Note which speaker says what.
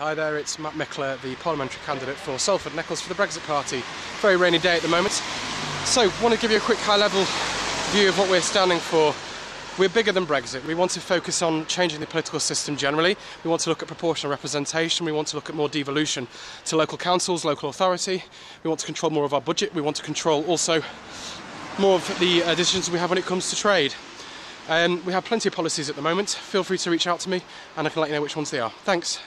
Speaker 1: Hi there, it's Matt Mickler, the parliamentary candidate for Salford and Eccles for the Brexit Party. Very rainy day at the moment. So, want to give you a quick high level view of what we're standing for. We're bigger than Brexit. We want to focus on changing the political system generally. We want to look at proportional representation. We want to look at more devolution to local councils, local authority. We want to control more of our budget. We want to control also more of the uh, decisions we have when it comes to trade. Um, we have plenty of policies at the moment. Feel free to reach out to me and I can let you know which ones they are. Thanks.